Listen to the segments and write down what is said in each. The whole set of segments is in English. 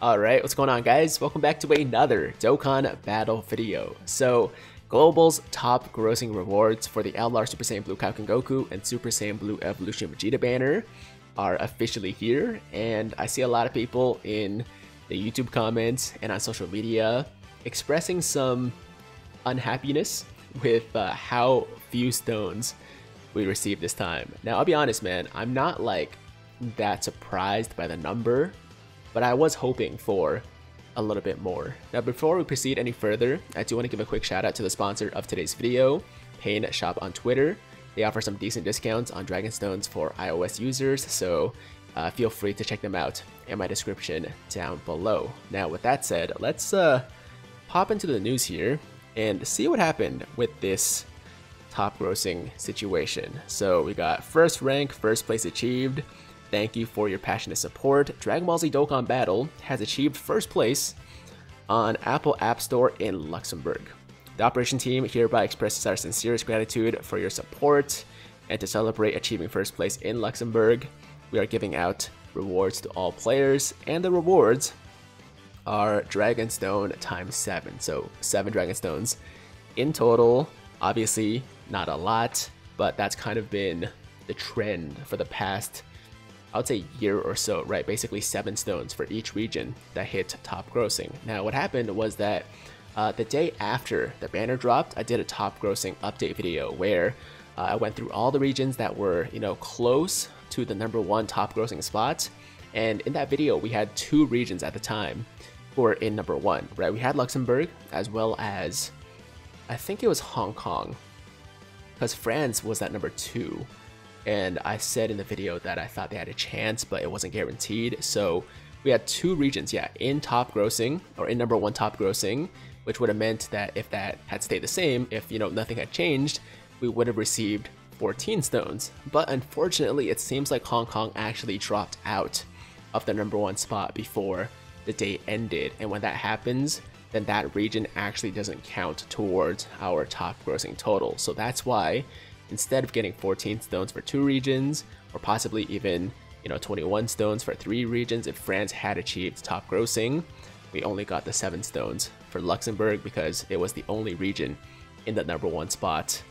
Alright, what's going on guys? Welcome back to another Dokkan Battle video. So, Global's top grossing rewards for the LR Super Saiyan Blue Kaioken Goku and Super Saiyan Blue Evolution Vegeta banner are officially here, and I see a lot of people in the YouTube comments and on social media expressing some unhappiness with uh, how few stones we received this time. Now, I'll be honest, man, I'm not like that surprised by the number but I was hoping for a little bit more. Now before we proceed any further, I do want to give a quick shout out to the sponsor of today's video, Pain Shop on Twitter. They offer some decent discounts on Dragonstones for iOS users, so uh, feel free to check them out in my description down below. Now with that said, let's uh, pop into the news here and see what happened with this top grossing situation. So we got first rank, first place achieved, Thank you for your passionate support. Dragon Ball Z Dokkan Battle has achieved first place on Apple App Store in Luxembourg. The operation team hereby expresses our sincerest gratitude for your support, and to celebrate achieving first place in Luxembourg, we are giving out rewards to all players, and the rewards are Dragonstone times 7, so 7 Dragonstones in total. Obviously, not a lot, but that's kind of been the trend for the past I would say year or so, right? Basically seven stones for each region that hit top grossing. Now what happened was that uh, the day after the banner dropped, I did a top grossing update video where uh, I went through all the regions that were, you know, close to the number one top grossing spot. And in that video, we had two regions at the time who were in number one, right? We had Luxembourg as well as, I think it was Hong Kong, because France was at number two and I said in the video that I thought they had a chance, but it wasn't guaranteed. So we had two regions, yeah, in top grossing or in number one top grossing, which would have meant that if that had stayed the same, if you know nothing had changed, we would have received 14 stones. But unfortunately, it seems like Hong Kong actually dropped out of the number one spot before the day ended. And when that happens, then that region actually doesn't count towards our top grossing total. So that's why instead of getting 14 stones for two regions, or possibly even you know 21 stones for three regions if France had achieved top grossing, we only got the 7 stones for Luxembourg because it was the only region in the number one spot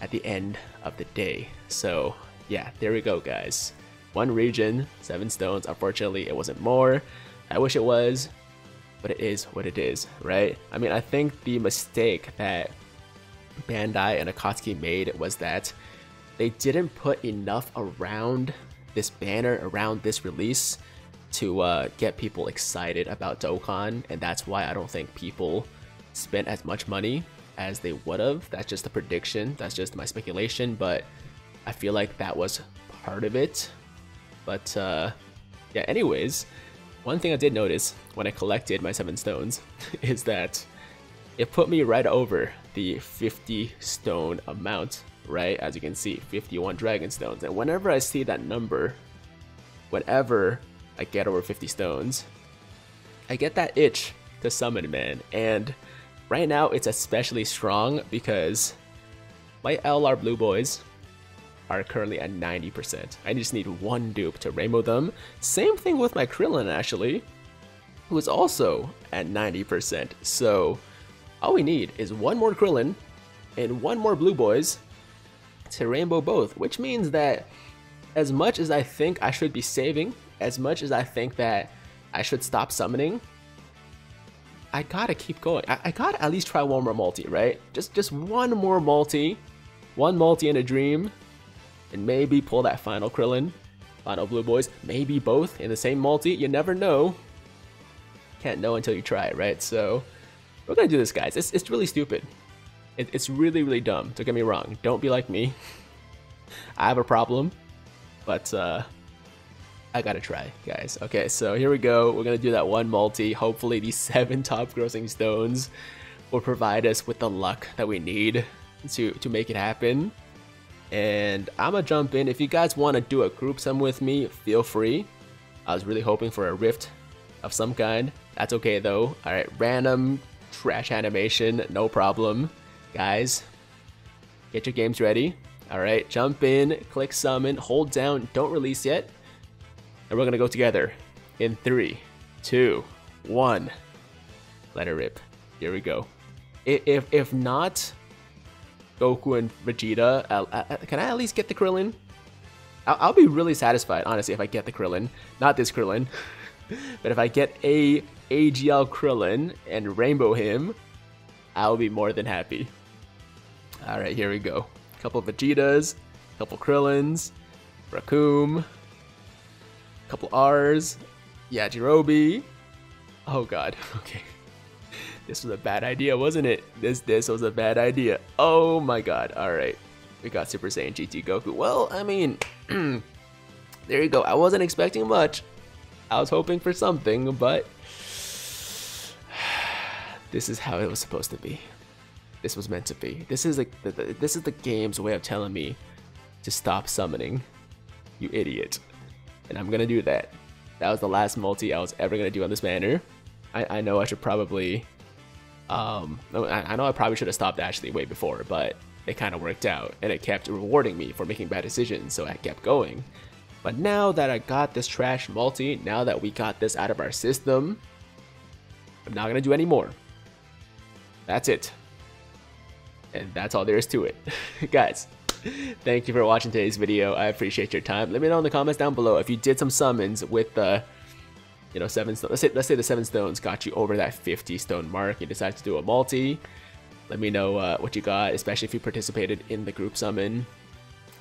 at the end of the day. So yeah, there we go guys. One region, 7 stones, unfortunately it wasn't more. I wish it was, but it is what it is, right? I mean, I think the mistake that Bandai and Akatsuki made was that they didn't put enough around this banner, around this release to uh, get people excited about Dokkan, and that's why I don't think people spent as much money as they would have. That's just a prediction, that's just my speculation, but I feel like that was part of it. But uh, yeah, anyways, one thing I did notice when I collected my 7 stones is that it put me right over the 50 stone amount, right? As you can see, 51 dragon stones. And whenever I see that number, whenever I get over 50 stones, I get that itch to summon, man. And right now it's especially strong because my LR Blue Boys are currently at 90%. I just need one dupe to rainbow them. Same thing with my Krillin actually, who is also at 90%. So all we need is one more Krillin and one more Blue Boys to rainbow both, which means that as much as I think I should be saving, as much as I think that I should stop summoning, I gotta keep going. I, I gotta at least try one more multi, right? Just just one more multi, one multi in a dream, and maybe pull that final Krillin, final Blue Boys, maybe both in the same multi. You never know. Can't know until you try it, right? So we're gonna do this, guys. It's, it's really stupid. It, it's really, really dumb. Don't get me wrong. Don't be like me. I have a problem, but uh, I gotta try, guys. Okay, so here we go. We're gonna do that one multi. Hopefully these seven top grossing stones will provide us with the luck that we need to, to make it happen. And I'm gonna jump in. If you guys want to do a group sum with me, feel free. I was really hoping for a rift of some kind. That's okay though. Alright, random trash animation, no problem. Guys, get your games ready. Alright, jump in, click summon, hold down, don't release yet. And we're gonna go together in three, two, one. Let it rip. Here we go. If if not Goku and Vegeta, uh, uh, uh, can I at least get the Krillin? I'll, I'll be really satisfied, honestly, if I get the Krillin. Not this Krillin. but if I get a AGL Krillin and Rainbow him, I'll be more than happy. Alright, here we go. A Couple Vegetas, a couple Krillins, Raccoon, couple R's, Yajirobe. Oh god, okay. This was a bad idea, wasn't it? This this was a bad idea. Oh my god. Alright. We got Super Saiyan GT Goku. Well, I mean, there you go. I wasn't expecting much. I was hoping for something, but this is how it was supposed to be. This was meant to be. This is like the, the, this is the game's way of telling me to stop summoning. You idiot. And I'm gonna do that. That was the last multi I was ever gonna do on this banner. I, I know I should probably um, I, know I probably should have stopped Ashley way before, but it kind of worked out, and it kept rewarding me for making bad decisions, so I kept going. But now that I got this trash multi, now that we got this out of our system, I'm not gonna do any more. That's it. And that's all there is to it. Guys, thank you for watching today's video. I appreciate your time. Let me know in the comments down below if you did some summons with the you know, seven stones. Let's say, let's say the seven stones got you over that 50 stone mark. You decided to do a multi. Let me know uh, what you got, especially if you participated in the group summon.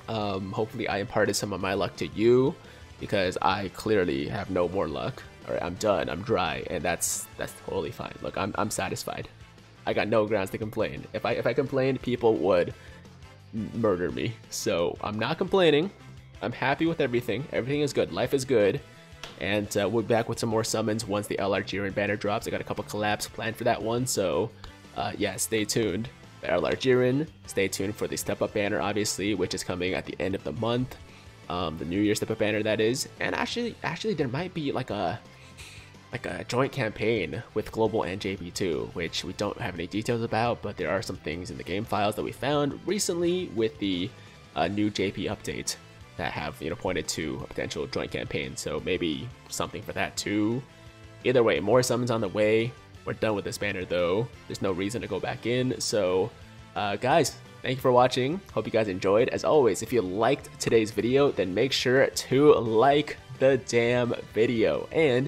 Um, hopefully I imparted some of my luck to you because I clearly have no more luck. All right, I'm done. I'm dry, and that's that's totally fine. Look, I'm I'm satisfied. I got no grounds to complain. If I if I complained, people would murder me. So I'm not complaining. I'm happy with everything. Everything is good. Life is good. And uh, we'll be back with some more summons once the LR Jiren banner drops. I got a couple collabs planned for that one, so uh, yeah, stay tuned. The LR Jiren, stay tuned for the Step Up banner, obviously, which is coming at the end of the month. Um, the New Year Step Up banner, that is. And actually, actually, there might be like a like a joint campaign with Global and JP2, which we don't have any details about, but there are some things in the game files that we found recently with the uh, new JP update that have you know pointed to a potential joint campaign. So maybe something for that too. Either way, more summons on the way. We're done with this banner though. There's no reason to go back in. So uh, guys, thank you for watching. Hope you guys enjoyed. As always, if you liked today's video, then make sure to like the damn video. And